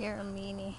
You're a meanie.